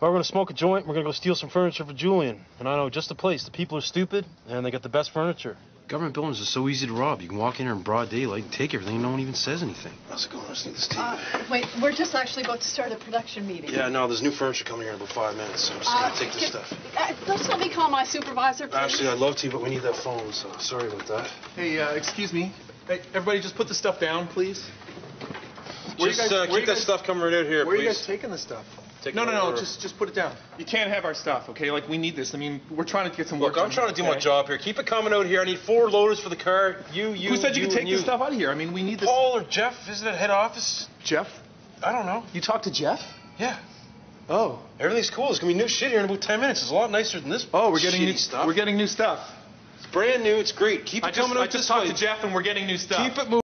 Well, we're gonna smoke a joint. We're gonna go steal some furniture for Julian. And I know just the place. The people are stupid, and they got the best furniture. Government buildings are so easy to rob. You can walk in here in broad daylight and take everything, and no one even says anything. How's it going? I just need this tape. Uh, wait, we're just actually about to start a production meeting. yeah, no, there's new furniture coming here in about five minutes. So I'm just Uh, gonna take this can- stuff. Uh, let's let me call my supervisor, please. Actually, I'd love to, but we need that phone. So sorry about that. Hey, uh, excuse me. Hey, everybody, just put the stuff down, please. Where you just guys- uh, where keep you that stuff coming right out here, Where are you guys taking the stuff? Take No, it no, no. over. Just, just put it down. You can't have our stuff, okay? Like we need this. I mean, we're trying to get some work. Look, I'm trying to do my job here. Keep it coming out here. I need four loaders for the car. You, you, Who said you, you could take and you. this stuff out of here? I mean, we need this. Paul or Jeff? Is it at head office? Jeff, I don't know. you talked to Jeff? Yeah. Oh. Everything's cool. There's gonna be new shit here in about ten minutes. It's a lot nicer than this. Oh, we're getting new stuff. We're getting new stuff. It's brand new. It's great. Keep it I just, out I just this talked way. to Jeff, and we're getting new stuff. Keep it moving.